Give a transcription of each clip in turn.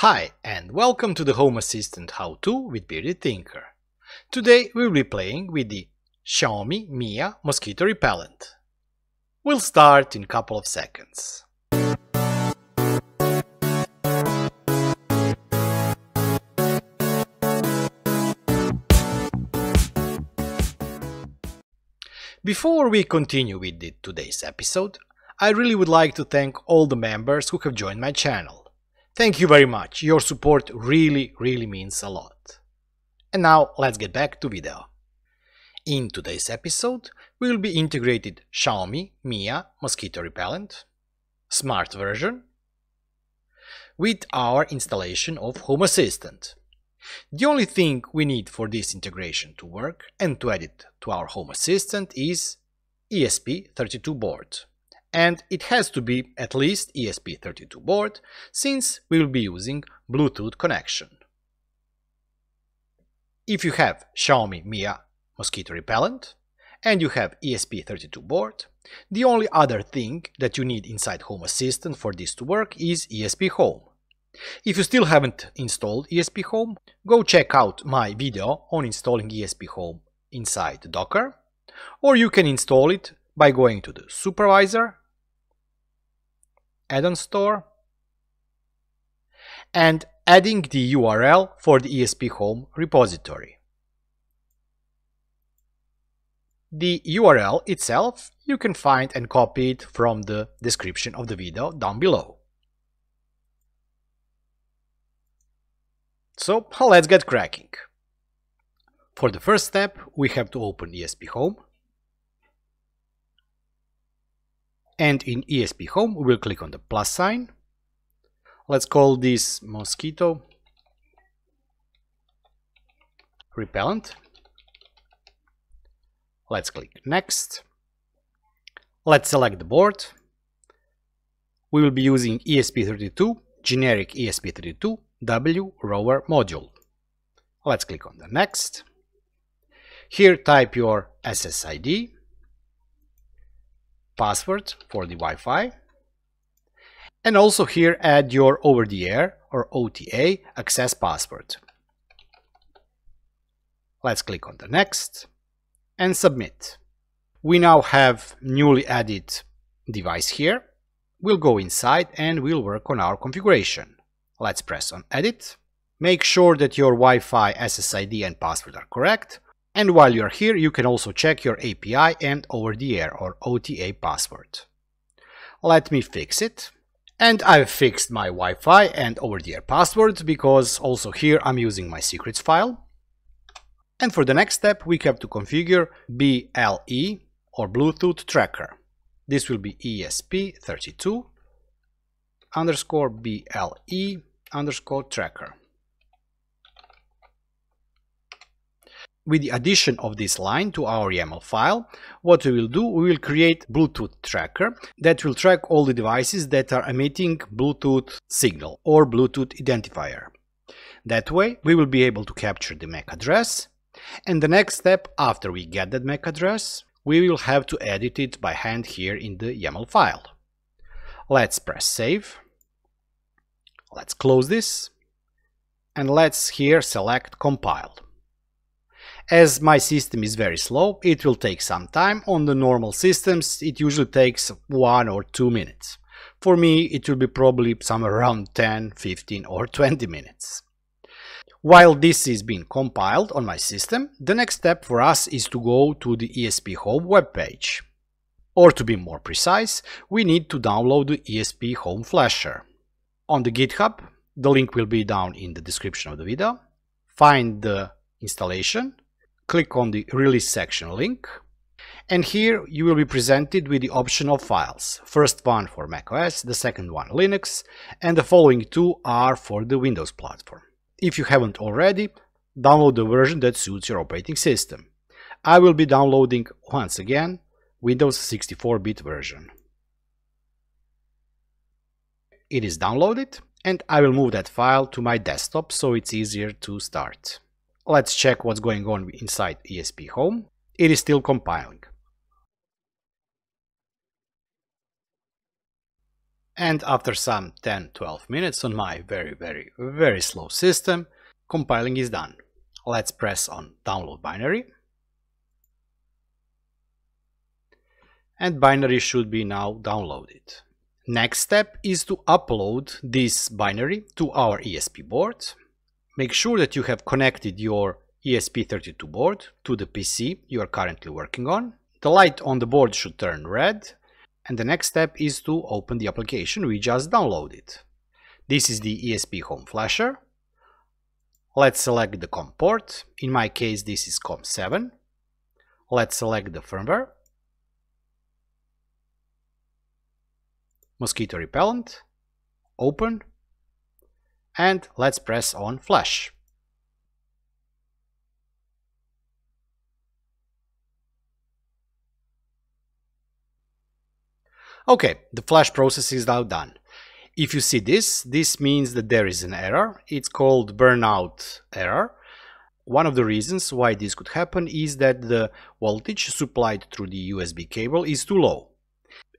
Hi and welcome to the Home Assistant How-To with Bearded Tinker. Today we will be playing with the Xiaomi Mijia mosquito repellent. We'll start in a couple of seconds. Before we continue with the, today's episode, I really would like to thank all the members who have joined my channel. Thank you very much, your support really, really means a lot. And now let's get back to video. In today's episode, we will be integrated Xiaomi Mijia mosquito repellent, smart version, with our installation of Home Assistant. The only thing we need for this integration to work and to add it to our Home Assistant is ESP32 board and it has to be at least ESP32 board since we will be using Bluetooth connection. If you have Xiaomi Mijia mosquito repellent and you have ESP32 board, the only other thing that you need inside Home Assistant for this to work is ESP Home. If you still haven't installed ESP Home, go check out my video on installing ESP Home inside Docker, or you can install it by going to the supervisor add-on store and adding the URL for the ESP Home repository. The URL itself you can find and copy it from the description of the video down below. So let's get cracking. For the first step we have to open ESP Home and in ESP Home we will click on the plus sign. Let's call this mosquito repellent. Let's click next. Let's select the board. We will be using ESP32, generic ESP32 W rover module. Let's click on the next. Here type your SSID password for the Wi-Fi. And also here add your over-the-air or OTA access password. Let's click on the next and submit. We now have newly added device here. We'll go inside and we'll work on our configuration. Let's press on edit. Make sure that your Wi-Fi SSID and password are correct and while you're here, you can also check your API and over-the-air or OTA password. Let me fix it. And I've fixed my Wi-Fi and over-the-air password because also here I'm using my secrets file. And for the next step, we have to configure BLE or Bluetooth tracker. This will be ESP32 underscore BLE underscore tracker. With the addition of this line to our YAML file, what we will do, we will create Bluetooth tracker that will track all the devices that are emitting Bluetooth signal or Bluetooth identifier. That way, we will be able to capture the MAC address, and the next step after we get that MAC address, we will have to edit it by hand here in the YAML file. Let's press save. Let's close this, and let's here select compile. As my system is very slow, it will take some time. On the normal systems, it usually takes one or two minutes. For me, it will be probably somewhere around 10, 15 or 20 minutes. While this is being compiled on my system, the next step for us is to go to the ESP Home webpage. Or to be more precise, we need to download the ESP Home Flasher. On the GitHub, the link will be down in the description of the video. Find the installation click on the release section link and here you will be presented with the optional files. First one for macOS, the second one Linux, and the following two are for the Windows platform. If you haven't already, download the version that suits your operating system. I will be downloading, once again, Windows 64-bit version. It is downloaded, and I will move that file to my desktop so it's easier to start. Let's check what's going on inside ESP Home. It is still compiling. And after some 10-12 minutes on my very very very slow system, compiling is done. Let's press on download binary. And binary should be now downloaded. Next step is to upload this binary to our ESP board. Make sure that you have connected your ESP32 board to the PC you are currently working on. The light on the board should turn red and the next step is to open the application we just downloaded. This is the ESP Home Flasher. Let's select the COM port. In my case this is COM7. Let's select the firmware mosquito repellent, open, and let's press on flash. Okay, the flash process is now done. If you see this, this means that there is an error. It's called brownout error. One of the reasons why this could happen is that the voltage supplied through the USB cable is too low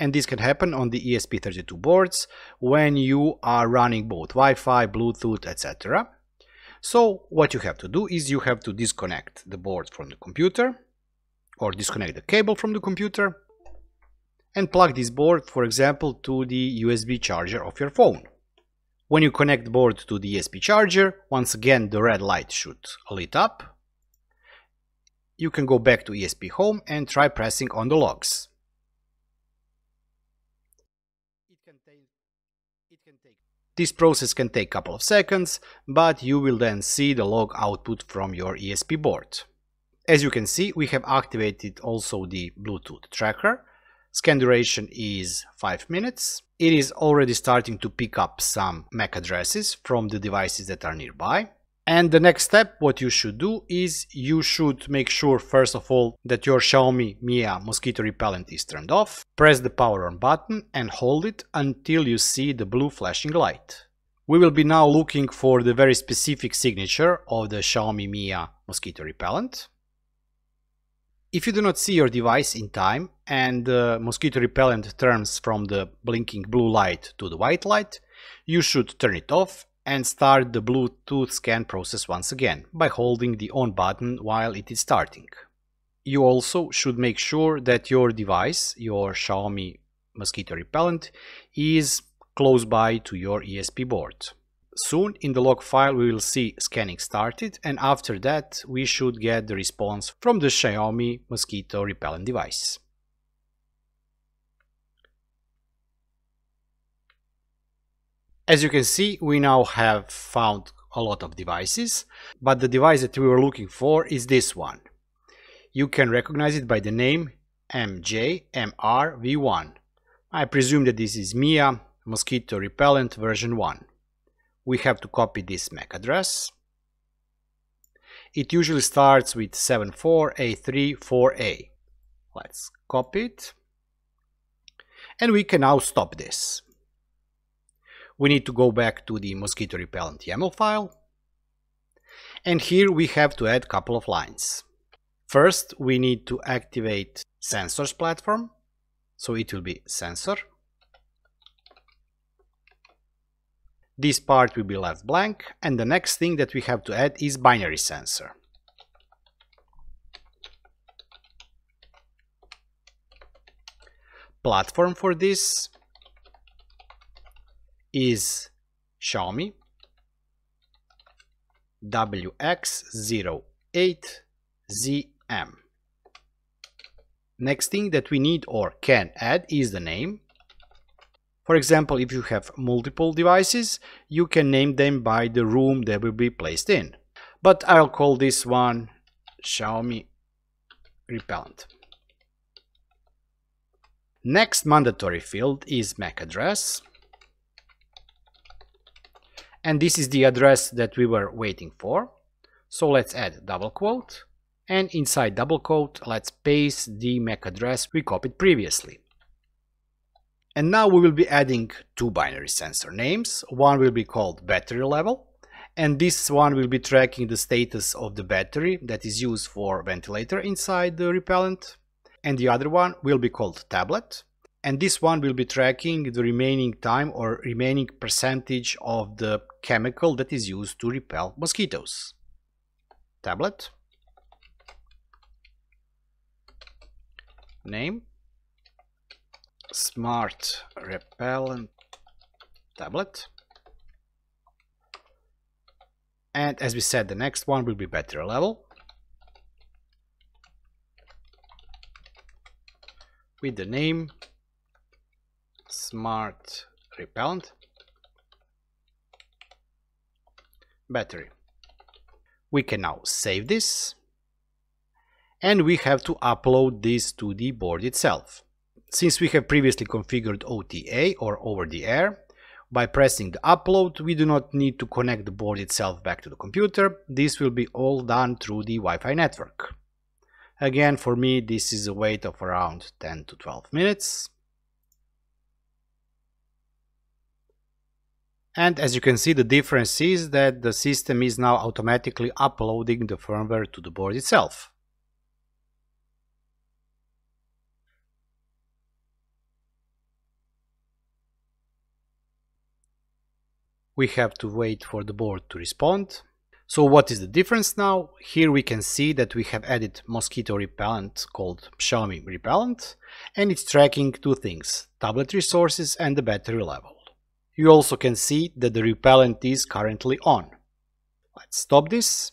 and this can happen on the ESP32 boards when you are running both Wi-Fi, Bluetooth, etc. So what you have to do is you have to disconnect the board from the computer or disconnect the cable from the computer and plug this board, for example, to the USB charger of your phone. When you connect the board to the ESP charger, once again the red light should lit up. You can go back to ESP home and try pressing on the logs. This process can take a couple of seconds, but you will then see the log output from your ESP board. As you can see, we have activated also the Bluetooth tracker. Scan duration is 5 minutes. It is already starting to pick up some MAC addresses from the devices that are nearby. And the next step, what you should do is you should make sure first of all that your Xiaomi Mijia mosquito repellent is turned off. Press the power on button and hold it until you see the blue flashing light. We will be now looking for the very specific signature of the Xiaomi Mijia mosquito repellent. If you do not see your device in time and the mosquito repellent turns from the blinking blue light to the white light, you should turn it off and start the Bluetooth scan process once again by holding the on button while it is starting. You also should make sure that your device, your Xiaomi mosquito repellent, is close by to your ESP board. Soon in the log file we will see scanning started and after that we should get the response from the Xiaomi mosquito repellent device. As you can see, we now have found a lot of devices, but the device that we were looking for is this one. You can recognize it by the name MJMRV1. I presume that this is Mijia Mosquito Repellent version 1. We have to copy this MAC address. It usually starts with 74A34A. Let's copy it. And we can now stop this we need to go back to the mosquito repellent YAML file. And here we have to add a couple of lines. First, we need to activate sensors platform. So it will be sensor. This part will be left blank. And the next thing that we have to add is binary sensor. Platform for this is Xiaomi WX08ZM. Next thing that we need or can add is the name. For example, if you have multiple devices, you can name them by the room they will be placed in. But I'll call this one Xiaomi Repellent. Next mandatory field is MAC address and this is the address that we were waiting for. So let's add double quote and inside double quote let's paste the MAC address we copied previously. And now we will be adding two binary sensor names. One will be called battery level and this one will be tracking the status of the battery that is used for ventilator inside the repellent and the other one will be called tablet and this one will be tracking the remaining time or remaining percentage of the chemical that is used to repel mosquitoes. Tablet. Name. Smart repellent tablet. And as we said the next one will be battery level. With the name smart repellent. Battery. We can now save this. And we have to upload this to the board itself. Since we have previously configured OTA or over the air by pressing the upload we do not need to connect the board itself back to the computer. This will be all done through the Wi-Fi network. Again for me this is a wait of around 10 to 12 minutes And as you can see, the difference is that the system is now automatically uploading the firmware to the board itself. We have to wait for the board to respond. So what is the difference now? Here we can see that we have added mosquito repellent called Xiaomi repellent and it's tracking two things, tablet resources and the battery level you also can see that the repellent is currently on. Let's stop this.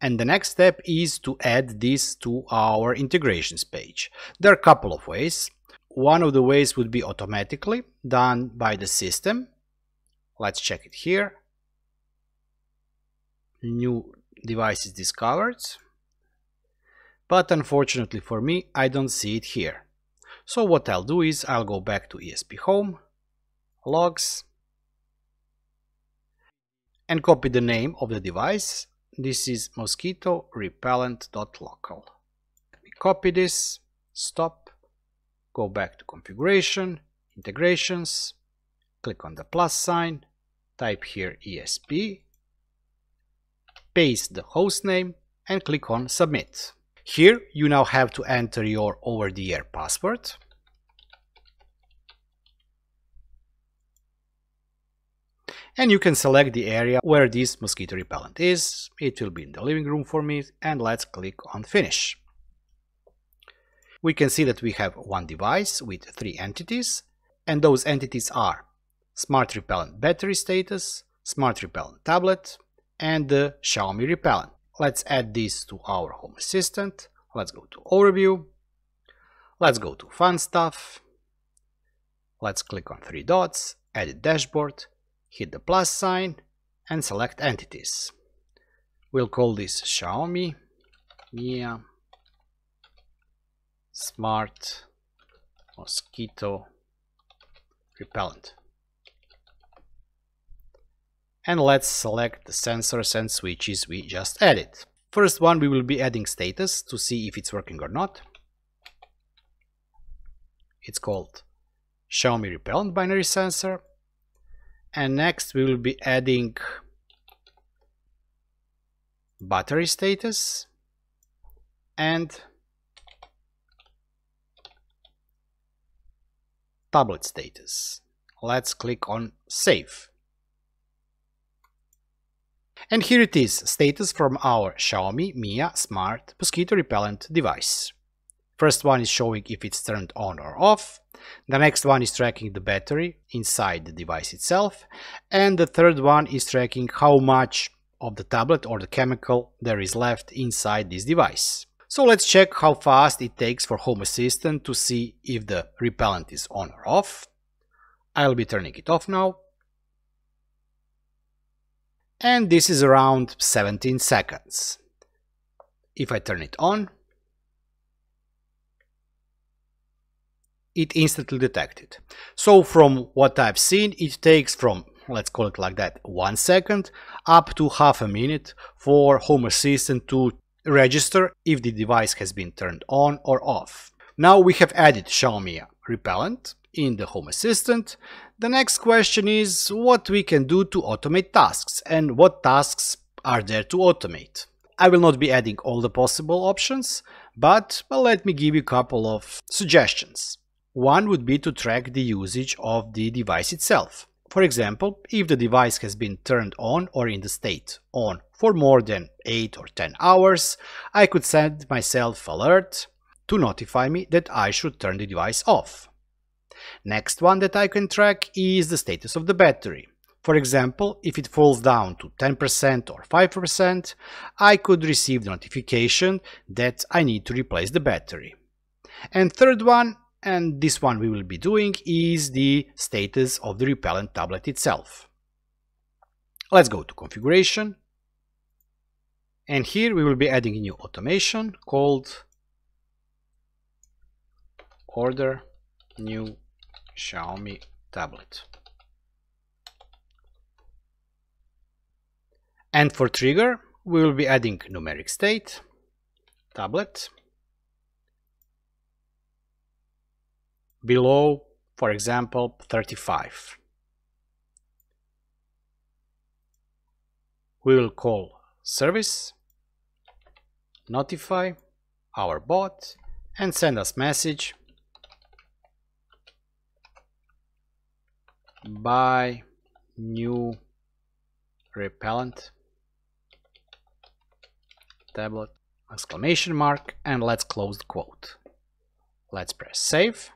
And the next step is to add this to our integrations page. There are a couple of ways. One of the ways would be automatically done by the system. Let's check it here. New device is discovered. But unfortunately for me, I don't see it here. So what I'll do is I'll go back to ESP Home logs and copy the name of the device. This is mosquito repellent.local. Me copy this, stop, go back to configuration, integrations, click on the plus sign, type here ESP, paste the host name and click on submit. Here you now have to enter your over-the-air password. And you can select the area where this mosquito repellent is. It will be in the living room for me and let's click on finish. We can see that we have one device with three entities and those entities are Smart Repellent battery status, Smart Repellent tablet and the Xiaomi repellent. Let's add this to our Home Assistant. Let's go to Overview. Let's go to Fun Stuff. Let's click on three dots, Edit Dashboard hit the plus sign and select entities. We'll call this Xiaomi Mijia Smart Mosquito Repellent. And let's select the sensors and switches we just added. First one we will be adding status to see if it's working or not. It's called Xiaomi Repellent binary sensor and next we will be adding battery status and tablet status. Let's click on save. And here it is, status from our Xiaomi Mijia Smart Mosquito Repellent device. First one is showing if it's turned on or off. The next one is tracking the battery inside the device itself. And the third one is tracking how much of the tablet or the chemical there is left inside this device. So let's check how fast it takes for Home Assistant to see if the repellent is on or off. I'll be turning it off now. And this is around 17 seconds. If I turn it on, it instantly detected. So from what I've seen, it takes from, let's call it like that, one second up to half a minute for Home Assistant to register if the device has been turned on or off. Now we have added Xiaomi repellent in the Home Assistant. The next question is what we can do to automate tasks and what tasks are there to automate. I will not be adding all the possible options, but let me give you a couple of suggestions. One would be to track the usage of the device itself. For example, if the device has been turned on or in the state on for more than 8 or 10 hours, I could send myself alert to notify me that I should turn the device off. Next one that I can track is the status of the battery. For example, if it falls down to 10% or 5%, I could receive the notification that I need to replace the battery. And third one and this one we will be doing is the status of the repellent tablet itself. Let's go to configuration and here we will be adding a new automation called order new Xiaomi tablet. And for trigger we will be adding numeric state tablet below, for example, 35. We will call service, notify our bot and send us message buy new repellent tablet exclamation mark and let's close the quote. Let's press save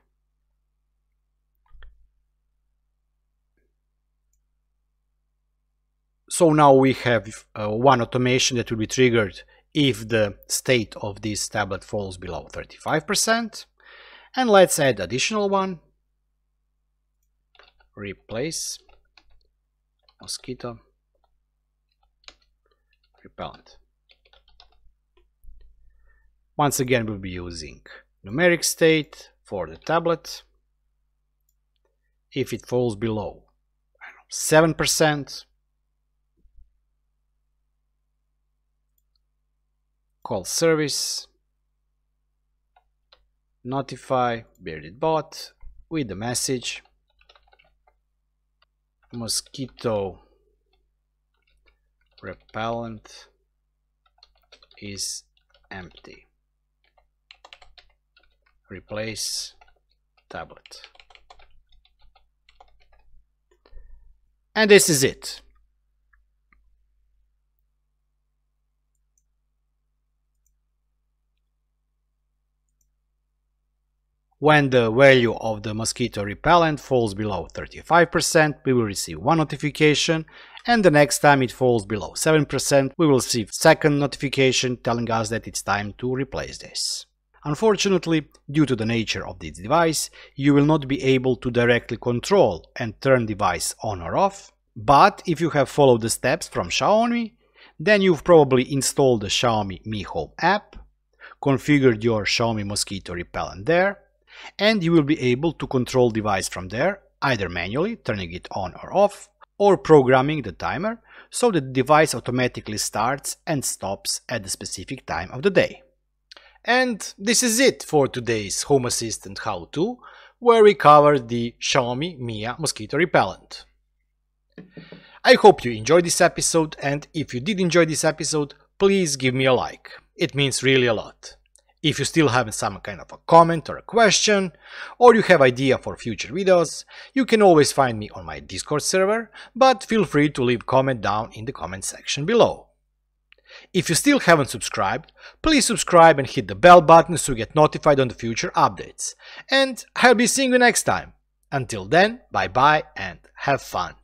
So now we have uh, one automation that will be triggered if the state of this tablet falls below 35%. And let's add additional one. Replace mosquito repellent. Once again, we'll be using numeric state for the tablet. If it falls below 7%, call service, notify bearded bot with the message mosquito repellent is empty. Replace tablet. And this is it. When the value of the mosquito repellent falls below 35%, we will receive one notification, and the next time it falls below 7%, we will receive second notification telling us that it's time to replace this. Unfortunately, due to the nature of this device, you will not be able to directly control and turn device on or off, but if you have followed the steps from Xiaomi, then you've probably installed the Xiaomi Mi Home app, configured your Xiaomi mosquito repellent there, and you will be able to control device from there, either manually, turning it on or off, or programming the timer so that the device automatically starts and stops at the specific time of the day. And this is it for today's Home Assistant how-to, where we covered the Xiaomi Mijia mosquito repellent. I hope you enjoyed this episode and if you did enjoy this episode, please give me a like. It means really a lot. If you still have some kind of a comment or a question, or you have idea for future videos, you can always find me on my Discord server, but feel free to leave comment down in the comment section below. If you still haven't subscribed, please subscribe and hit the bell button so you get notified on the future updates. And I'll be seeing you next time. Until then, bye bye and have fun.